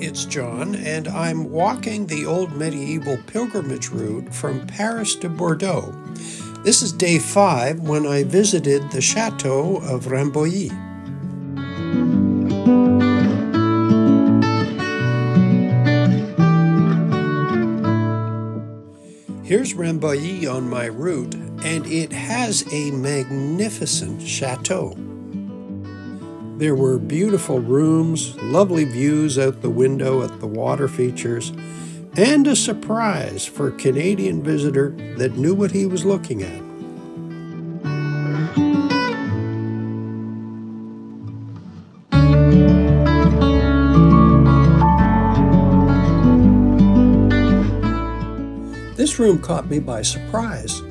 it's John, and I'm walking the old medieval pilgrimage route from Paris to Bordeaux. This is day five when I visited the Chateau of Rambouillet. Here's Rambouillet on my route, and it has a magnificent chateau. There were beautiful rooms, lovely views out the window at the water features, and a surprise for a Canadian visitor that knew what he was looking at. This room caught me by surprise.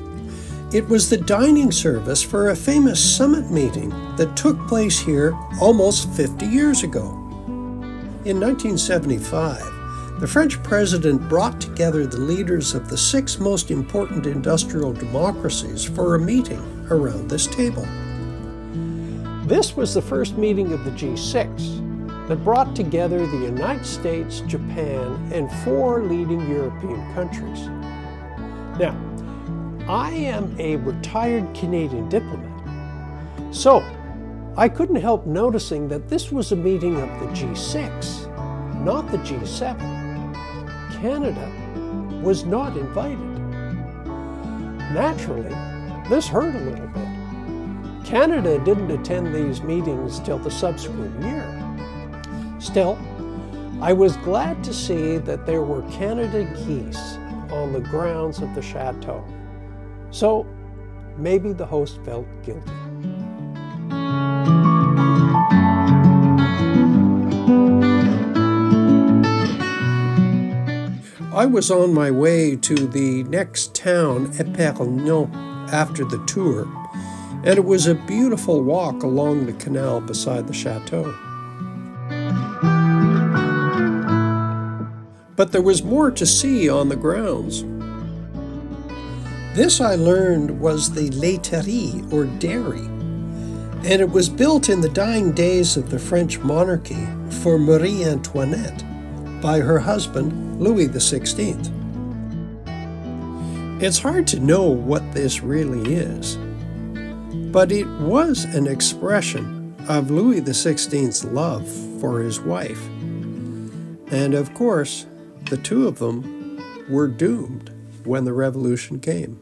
It was the dining service for a famous summit meeting that took place here almost 50 years ago. In 1975, the French president brought together the leaders of the six most important industrial democracies for a meeting around this table. This was the first meeting of the G6 that brought together the United States, Japan, and four leading European countries. Now, I am a retired Canadian diplomat. So, I couldn't help noticing that this was a meeting of the G6, not the G7. Canada was not invited. Naturally, this hurt a little bit. Canada didn't attend these meetings till the subsequent year. Still, I was glad to see that there were Canada geese on the grounds of the chateau. So maybe the host felt guilty. I was on my way to the next town, Epernon, after the tour, and it was a beautiful walk along the canal beside the chateau. But there was more to see on the grounds. This I learned was the laiterie or dairy, and it was built in the dying days of the French monarchy for Marie Antoinette by her husband Louis XVI. It's hard to know what this really is, but it was an expression of Louis XVI's love for his wife. And of course, the two of them were doomed when the revolution came.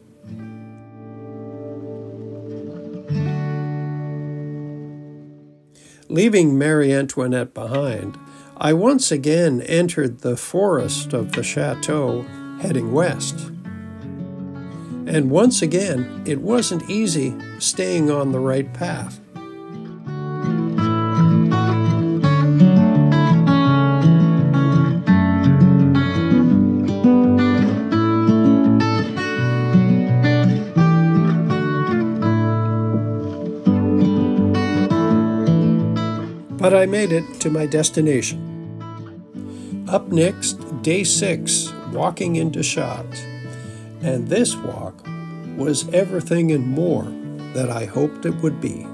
Leaving Marie Antoinette behind, I once again entered the forest of the chateau heading west. And once again, it wasn't easy staying on the right path. But I made it to my destination. Up next, day six, walking into shot. And this walk was everything and more that I hoped it would be.